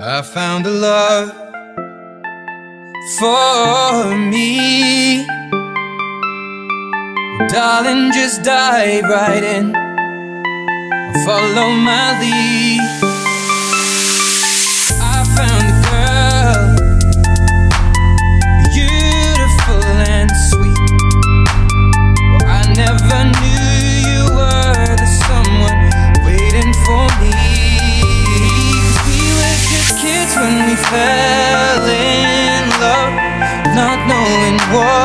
I found a love for me. Darling, just dive right in. Follow my lead. fell in love, not knowing what.